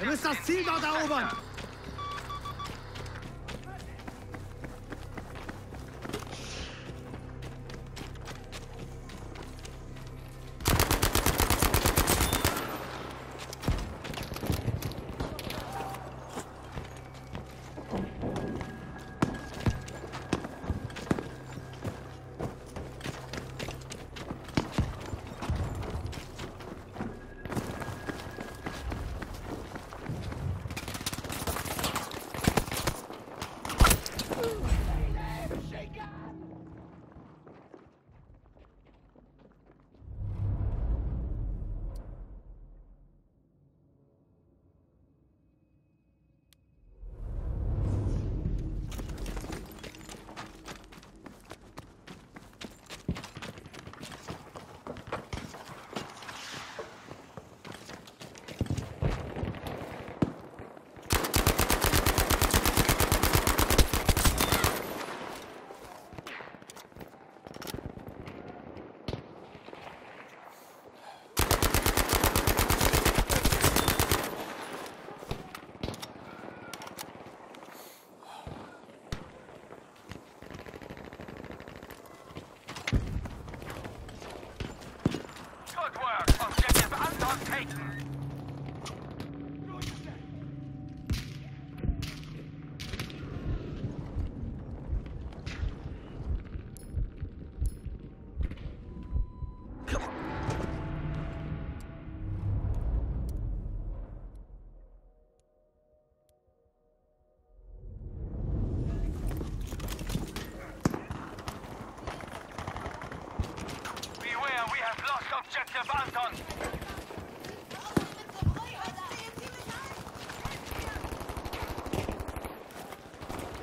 Ihr müsst das Ziel dort erobern!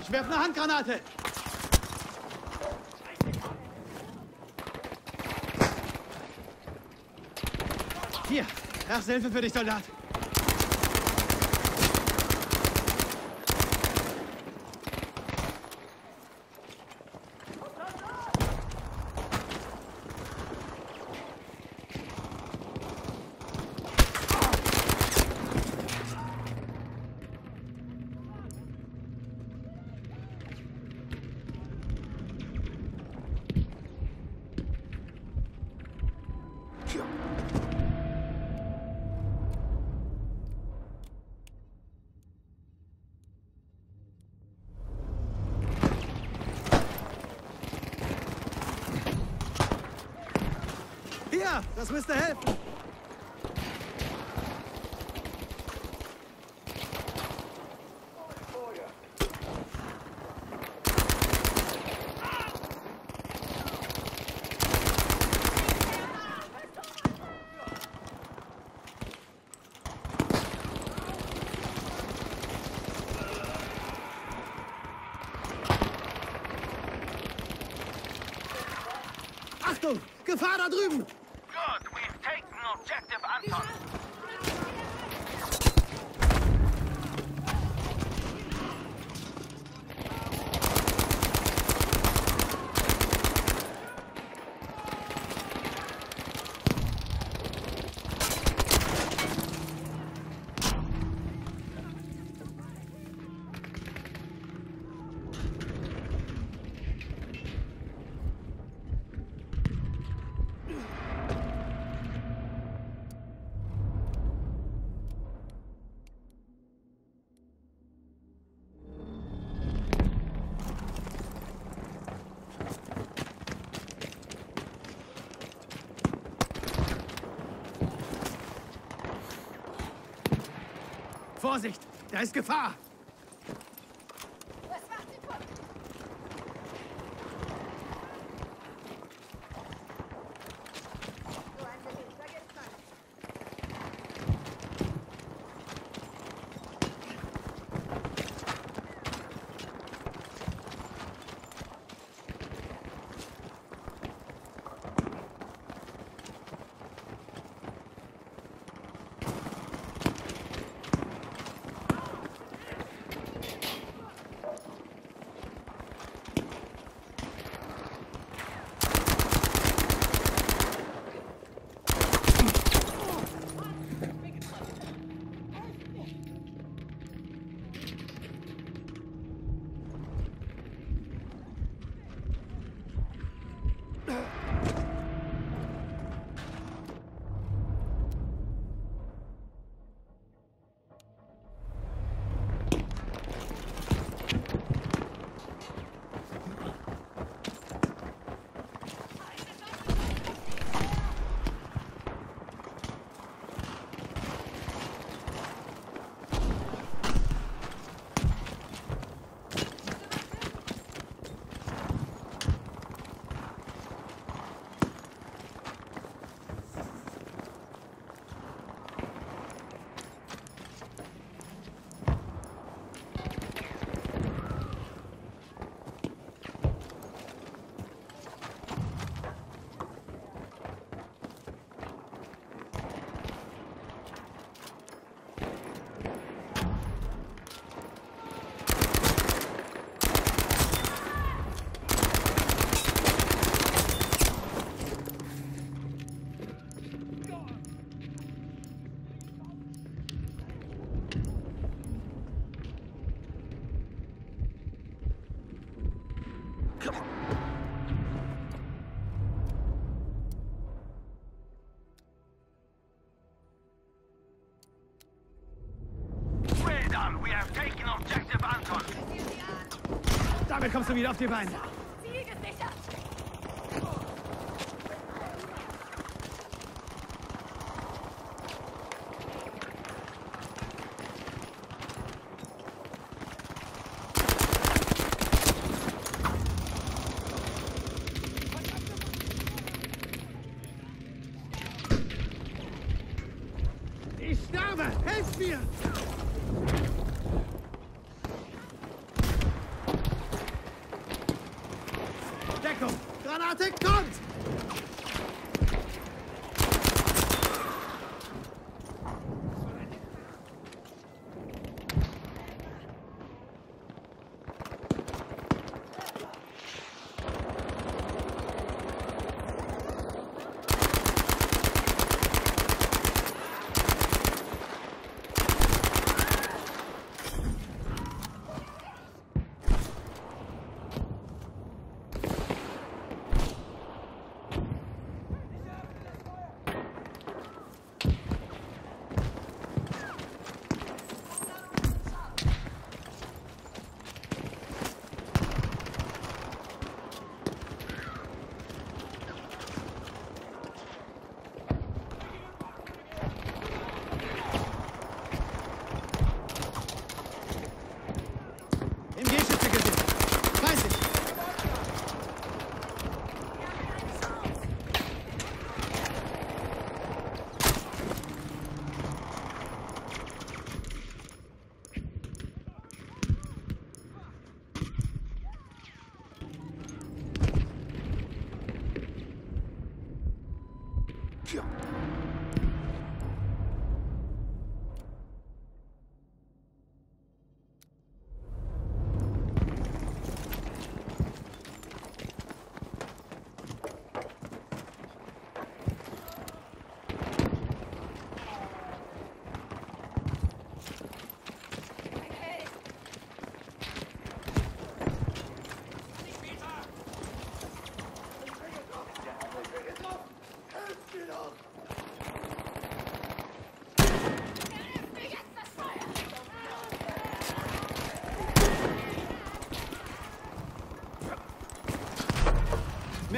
Ich werfe eine Handgranate! Hier, erste Hilfe für dich, Soldat. Hier, das müsste helfen. Achtung, Gefahr da drüben! Vorsicht, da ist Gefahr! Damit kommst du wieder auf die Beine. Ziel gesichert!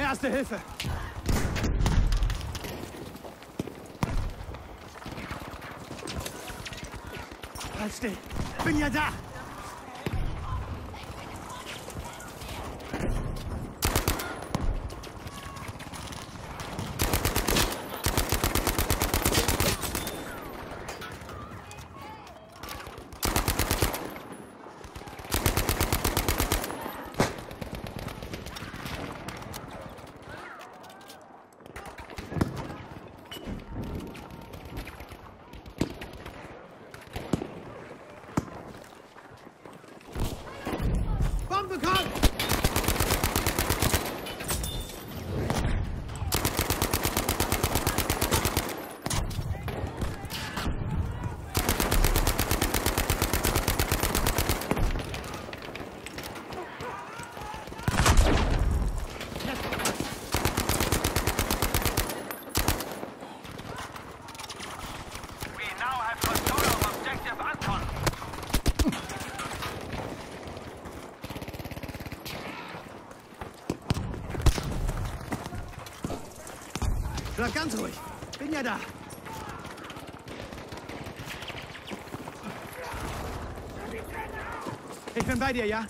Erste Hilfe! Halt still! Bin ja da! Ganz ruhig. Bin ja da. Ich bin bei dir, ja?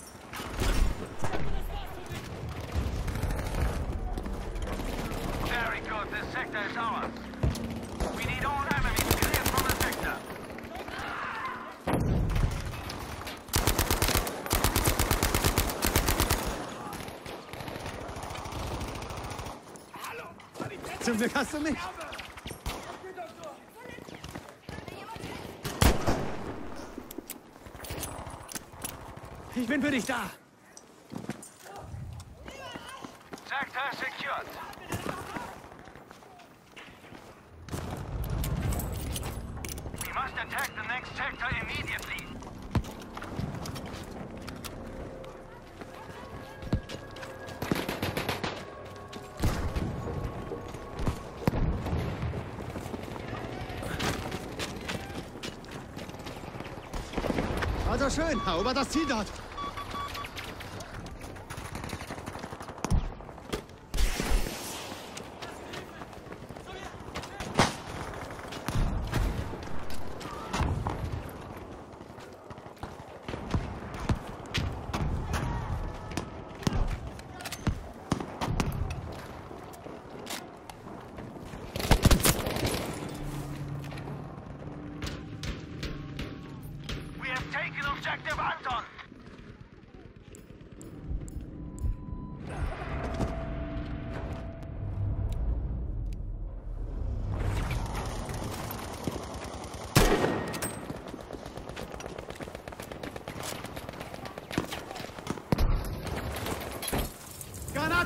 Very good. This sector is ours. We need all enemies Zum Glück hast du mich. Ich bin für dich da. Sector secured. Also schön, erobert das Ziel dort.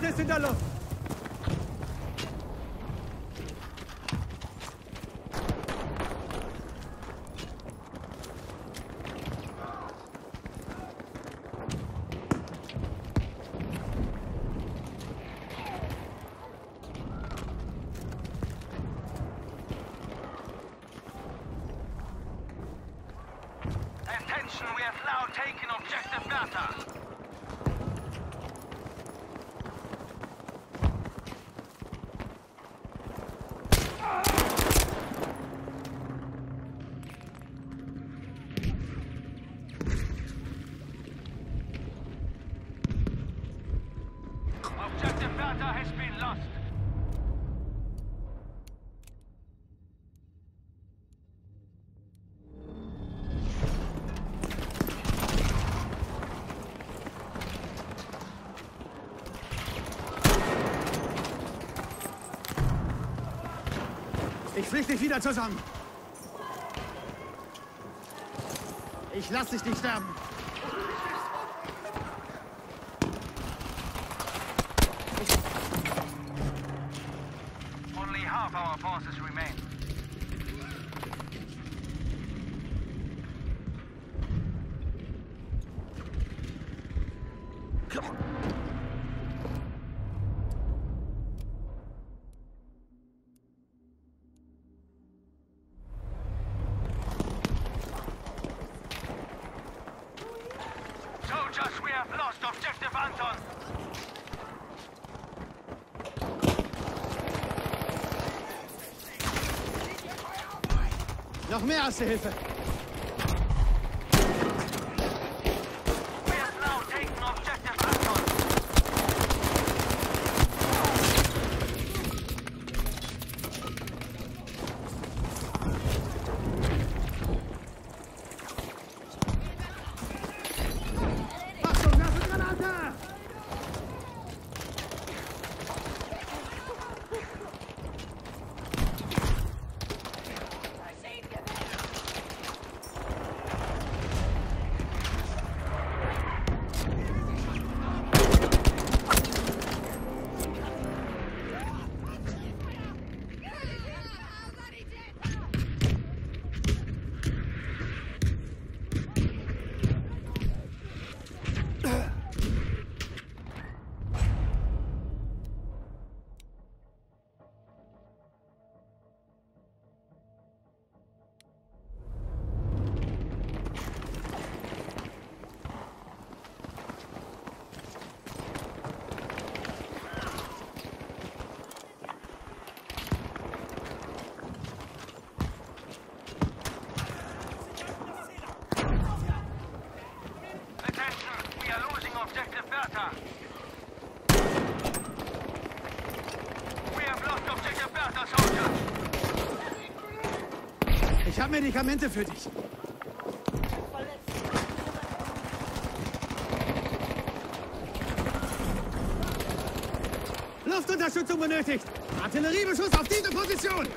Granate ist Ich flieg dich wieder zusammen. Ich lass dich nicht sterben. Only half our forces remain. Soldiers, Noch mehr Erste Hilfe. Habe Medikamente für dich. Luftunterstützung benötigt. Artilleriebeschuss auf diese Position.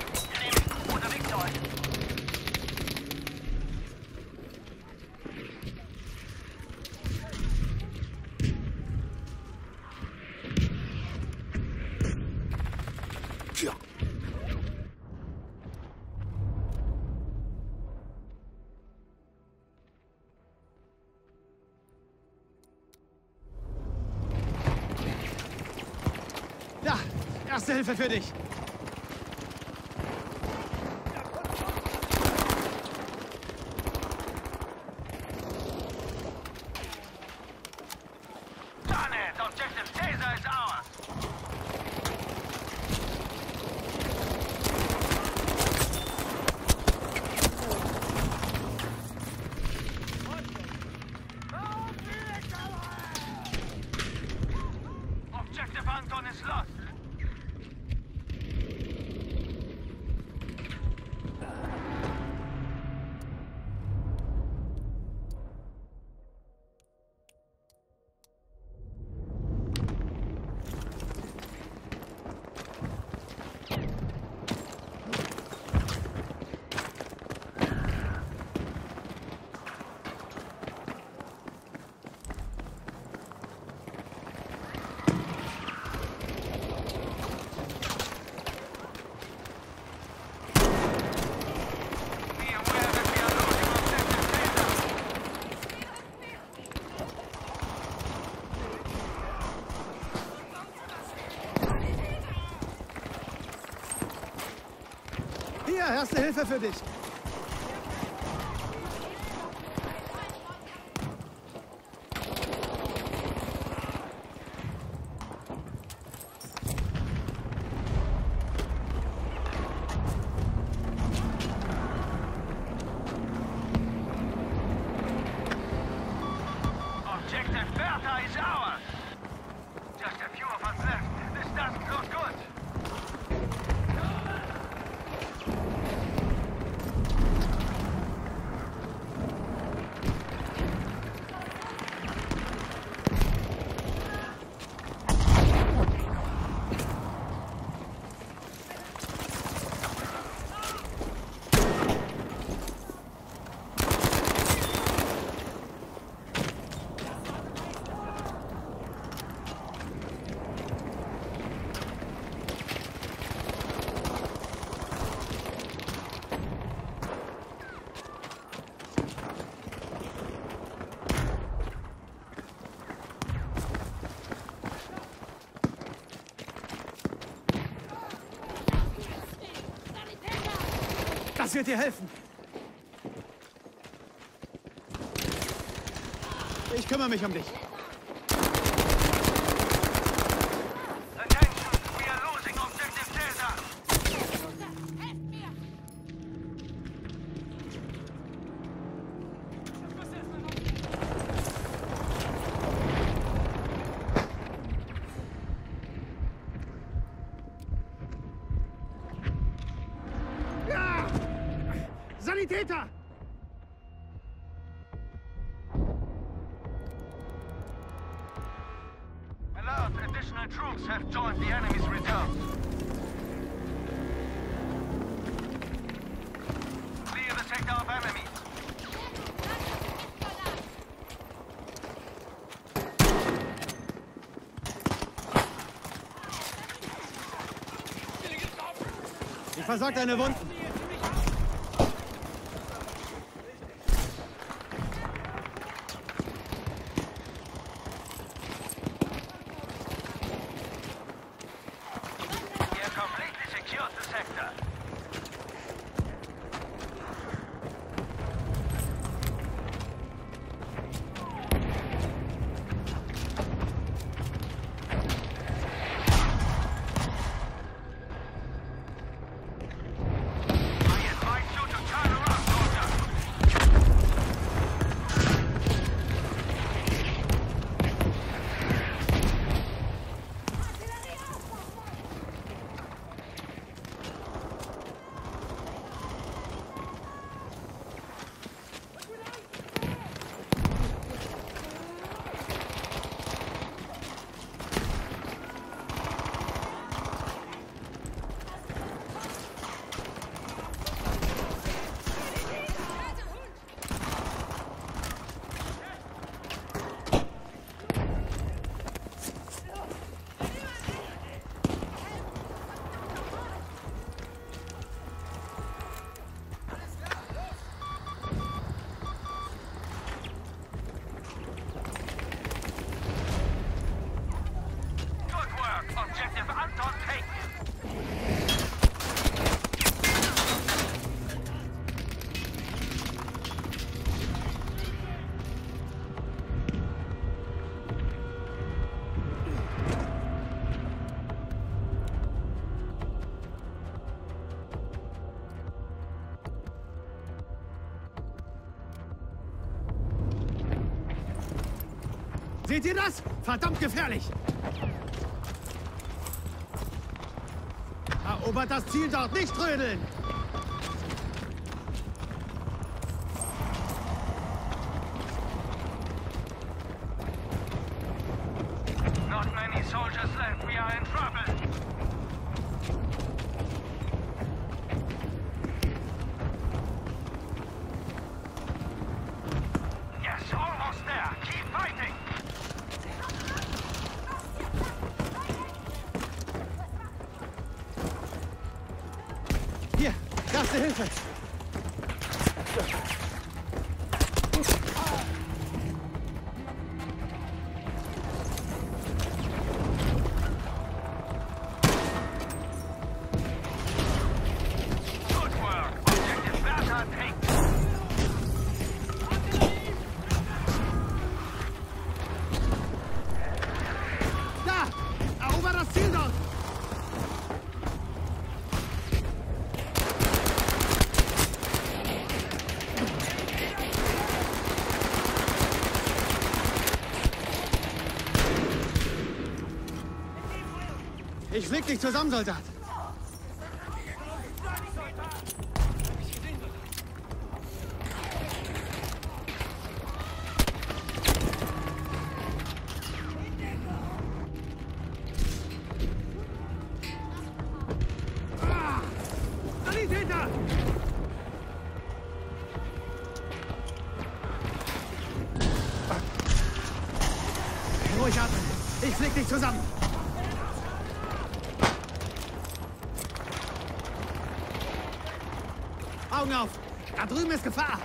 Erste Hilfe für dich. Erste Hilfe für dich. Wird dir helfen. Ich kümmere mich um dich. Alert, additional troops have joined the enemy's reserve. Clear the sector of enemies. Ich versorge deine Wunden. Seht ihr das? Verdammt gefährlich! Erobert das Ziel dort, nicht trödeln! Ich flieg dich zusammen, Soldat. Ruhig atmen. Ich flieg dich zusammen. Augen auf! Da drüben ist Gefahr!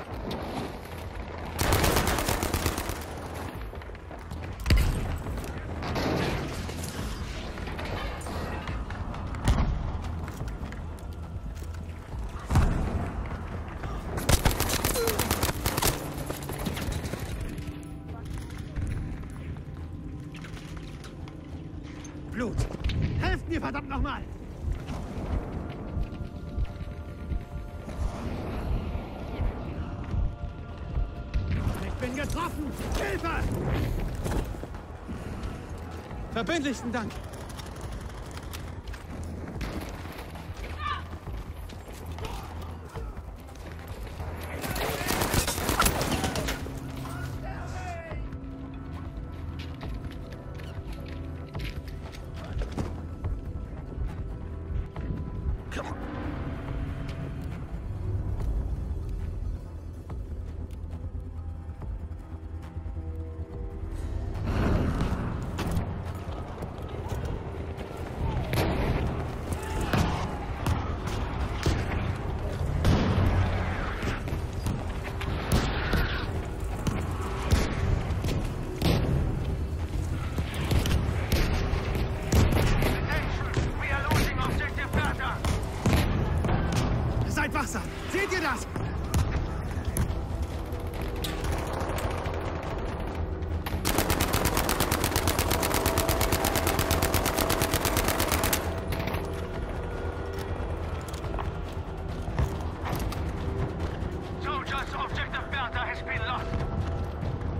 Verbindlichsten Dank! Seid wachsam! Seht ihr das?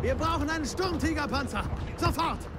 Wir brauchen einen Sturmtigerpanzer! Sofort!